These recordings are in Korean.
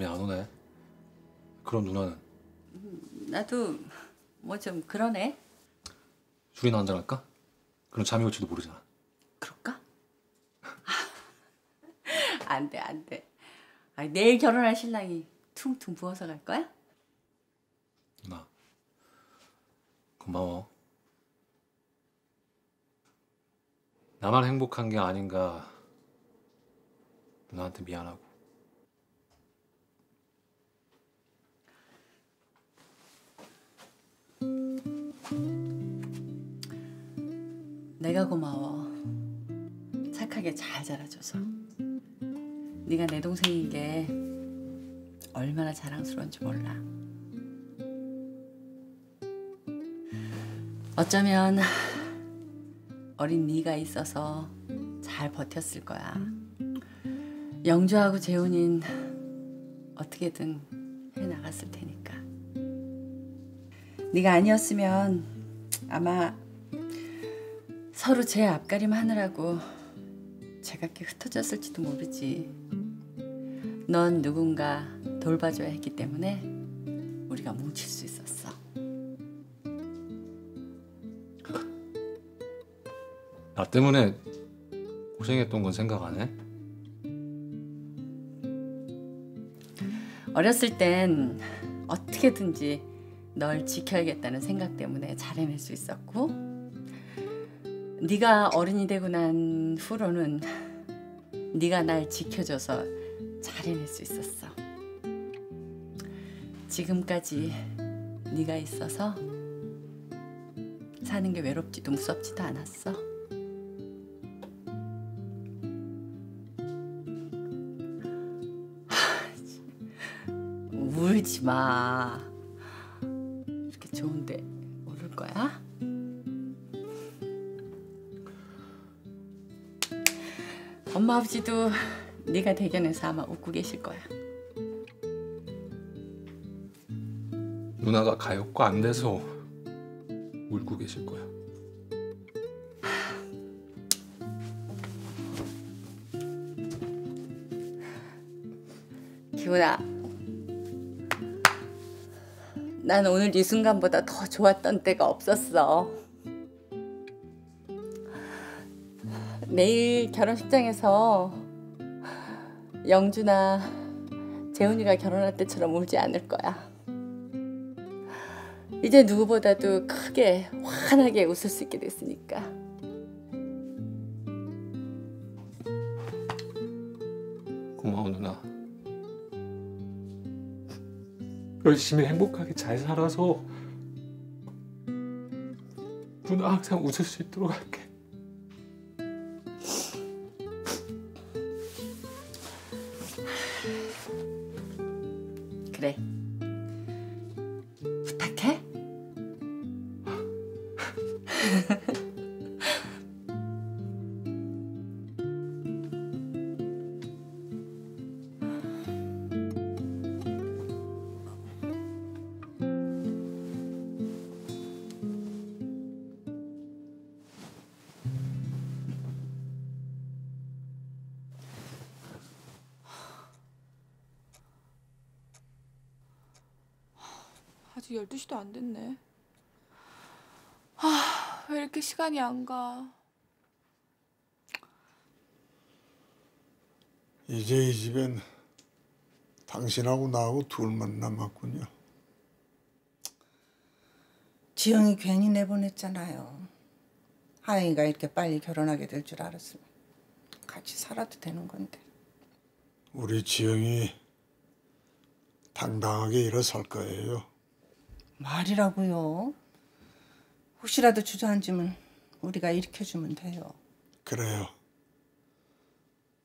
잠이 안 오네. 그럼 누나는 나도 뭐 좀 그러네. 술이나 한잔 할까? 그럼 잠이 올지도 모르잖아. 그럴까? 안 돼, 안 돼. 아, 내일 결혼할 신랑이 퉁퉁 부어서 갈 거야? 누나, 고마워. 나만 행복한 게 아닌가 누나한테 미안하고. 내가 고마워. 착하게 잘 자라줘서. 네가 내 동생인 게 얼마나 자랑스러운지 몰라. 어쩌면 어린 네가 있어서 잘 버텼을 거야. 영주하고 재훈인 어떻게든 해 나갔을 테니까. 네가 아니었으면 아마 서로 제 앞가림 하느라고 제각기 흩어졌을지도 모르지. 넌 누군가 돌봐줘야 했기 때문에 우리가 뭉칠 수 있었어. 나 때문에 고생했던 건 생각 안 해? 어렸을 땐 어떻게든지 널 지켜야겠다는 생각 때문에 잘 해낼 수 있었고 네가 어른이 되고 난 후로는 네가 날 지켜줘서 잘 해낼 수 있었어. 지금까지 네가 있어서 사는 게 외롭지도 무섭지도 않았어. 울지 마. 엄마 아버지도 네가 대견해서 아마 웃고 계실 거야. 누나가 가엾고 안 돼서 울고 계실 거야. 기훈아, 난 오늘 이 순간보다 더 좋았던 때가 없었어. 내일 결혼식장에서 영주나 재훈이가 결혼할 때처럼 울지 않을 거야. 이제 누구보다도 크게 환하게 웃을 수 있게 됐으니까. 고마워 누나. 열심히 행복하게 잘 살아서 누나 항상 웃을 수 있도록 할게. 아직 12시도 안 됐네. 아, 왜 이렇게 시간이 안 가? 이제 이 집엔 당신하고 나하고 둘만 남았군요. 지영이 괜히 내보냈잖아요. 하영이가 이렇게 빨리 결혼하게 될 줄 알았으면 같이 살아도 되는 건데. 우리 지영이 당당하게 일어설 거예요. 말이라고요. 혹시라도 주저앉으면 우리가 일으켜주면 돼요. 그래요.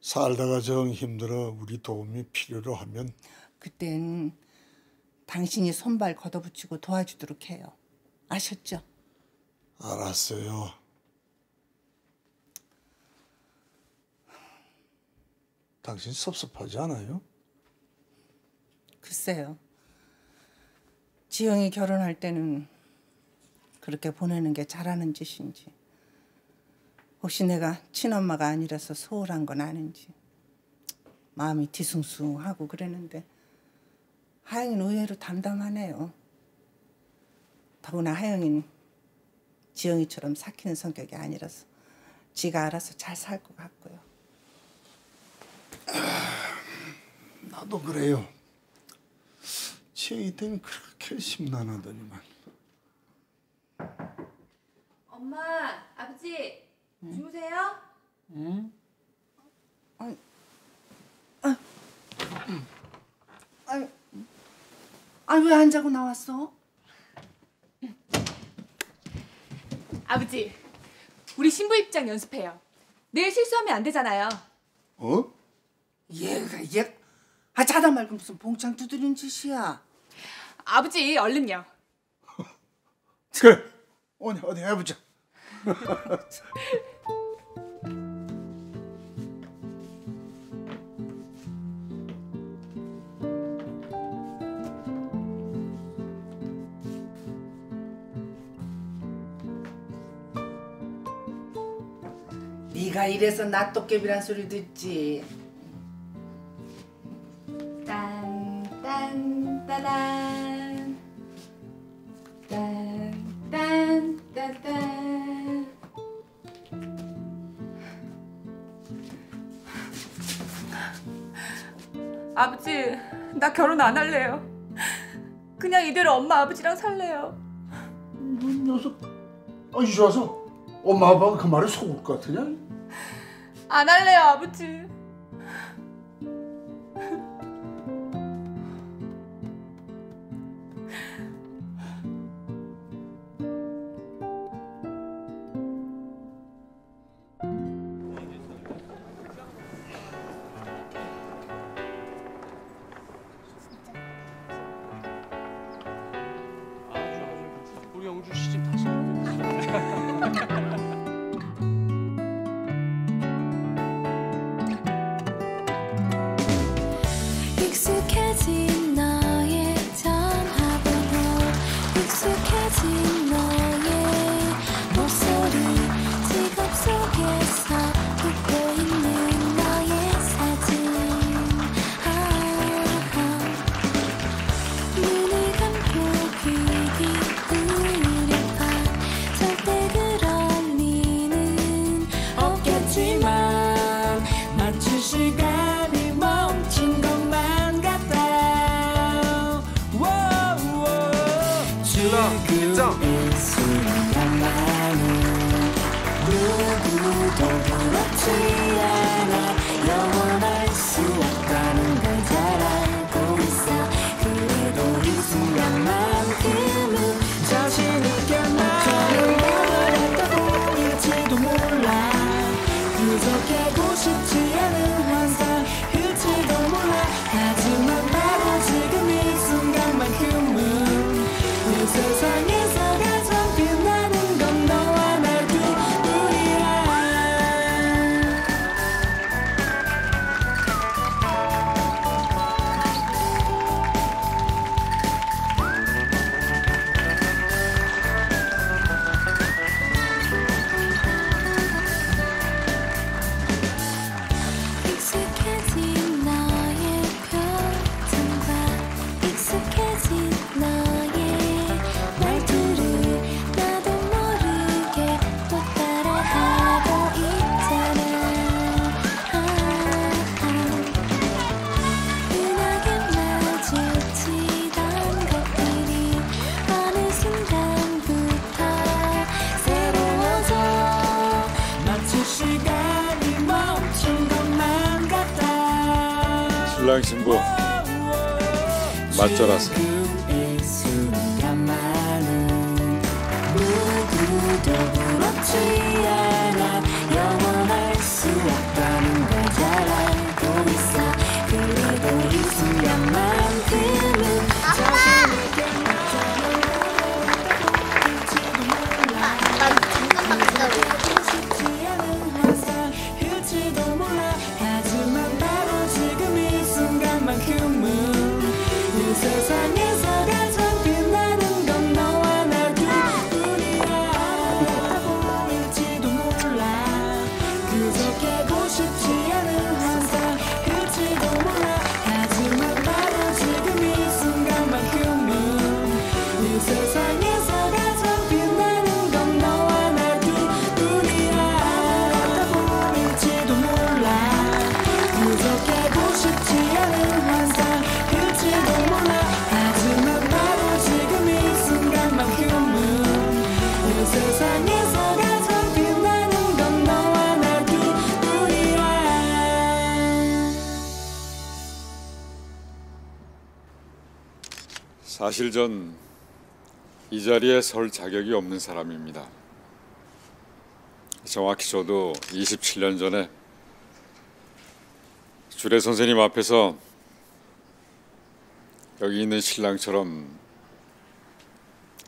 살다가 정 힘들어 우리 도움이 필요로 하면 그땐 당신이 손발 걷어붙이고 도와주도록 해요. 아셨죠? 알았어요. 당신 섭섭하지 않아요? 글쎄요. 지영이 결혼할 때는 그렇게 보내는 게 잘하는 짓인지 혹시 내가 친엄마가 아니라서 소홀한 건 아닌지 마음이 뒤숭숭하고 그랬는데 하영이는 의외로 담담하네요. 더구나 하영이는 지영이처럼 삭히는 성격이 아니라서 지가 알아서 잘 살 것 같고요. 나도 그래요. 지영이 때문에 그렇게 심란하더니만. 엄마, 아버지, 주무세요? 아유, 아왜 안 자고 나왔어? 아버지, 우리 신부 입장 연습해요. 내일 실수하면 안 되잖아요. 어? 얘가 얘, 아 자다 말고 무슨 봉창 두드리는 짓이야. 아버지, 얼른요. 그래. 어디 어디 해보자. 네가 이래서 낫도깨비란 소리 듣지. 딴, 딴, 따단. 딴, 따단. 아버지, 나 결혼 안 할래요. 그냥 이대로 엄마 아버지랑 살래요. 넌 녀석. 아 이제 와서 엄마 아빠가 그 말에 속을 것 같으냐? 안 할래요, 아버지. 누구도 신랑 신부 맞춰라서 사실 전이 자리에 설 자격이 없는 사람입니다. 정확히 저도 27년 전에 주례 선생님 앞에서 여기 있는 신랑처럼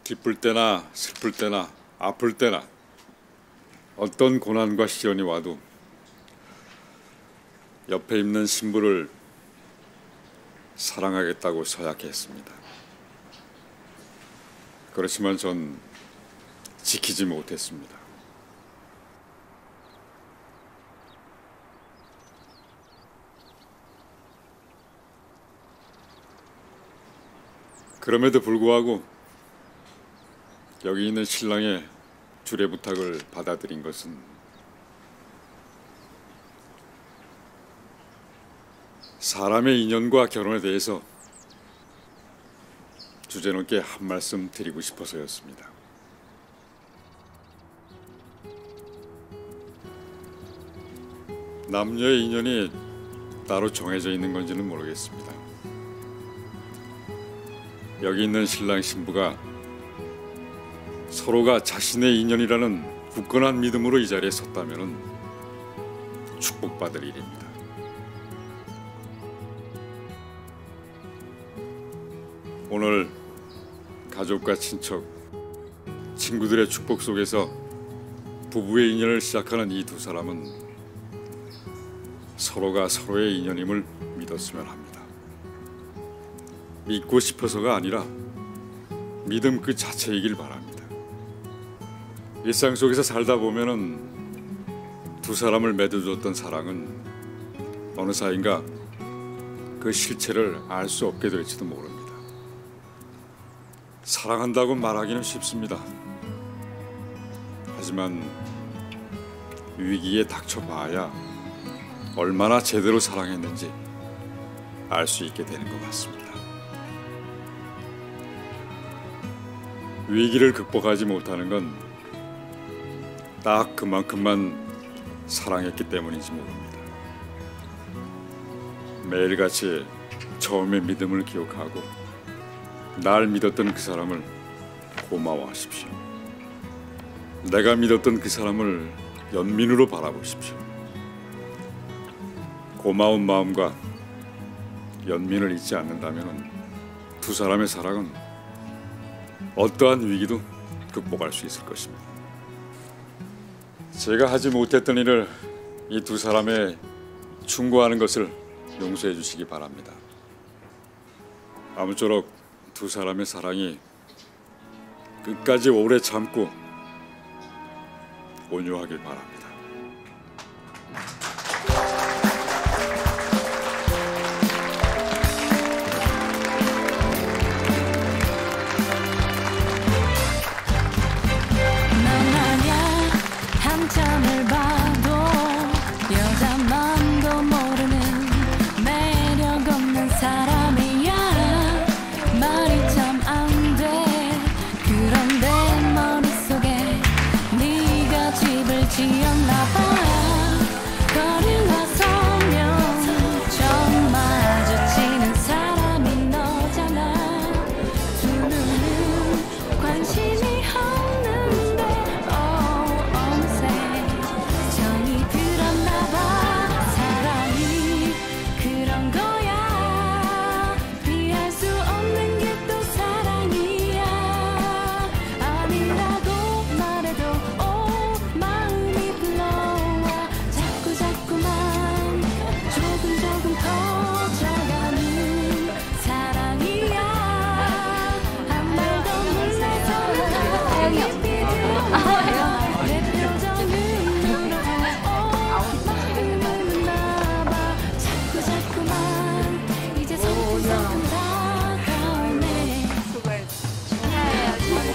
기쁠 때나 슬플 때나 아플 때나 어떤 고난과 시련이 와도 옆에 있는 신부를 사랑하겠다고 서약했습니다. 그렇지만 전 지키지 못했습니다. 그럼에도 불구하고 여기 있는 신랑의 주례 부탁을 받아들인 것은 사람의 인연과 결혼에 대해서 주제넘게 한 말씀 드리고 싶어서였습니다. 남녀의 인연이 따로 정해져 있는 건지는 모르겠습니다. 여기 있는 신랑 신부가 서로가 자신의 인연이라는 굳건한 믿음으로 이 자리에 섰다면 축복받을 일입니다. 오늘 가족과 친척, 친구들의 축복 속에서 부부의 인연을 시작하는 이 두 사람은 서로가 서로의 인연임을 믿었으면 합니다. 믿고 싶어서가 아니라 믿음 그 자체이길 바랍니다. 일상 속에서 살다 보면은 두 사람을 맺어줬던 사랑은 어느 사이인가 그 실체를 알 수 없게 될지도 모릅니다. 사랑한다고 말하기는 쉽습니다. 하지만 위기에 닥쳐봐야 얼마나 제대로 사랑했는지 알 수 있게 되는 것 같습니다. 위기를 극복하지 못하는 건 딱 그만큼만 사랑했기 때문인지 모릅니다. 매일같이 처음의 믿음을 기억하고 날 믿었던 그 사람을 고마워하십시오. 내가 믿었던 그 사람을 연민으로 바라보십시오. 고마운 마음과 연민을 잊지 않는다면 두 사람의 사랑은 어떠한 위기도 극복할 수 있을 것입니다. 제가 하지 못했던 일을 이 두 사람에 충고하는 것을 용서해 주시기 바랍니다. 아무쪼록 두 사람의 사랑이 끝까지 오래 참고 온유하길 바랍니다.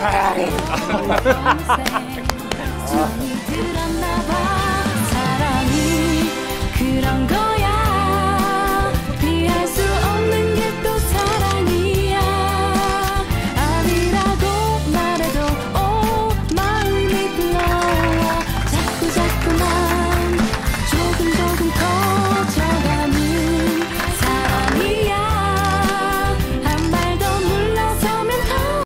아.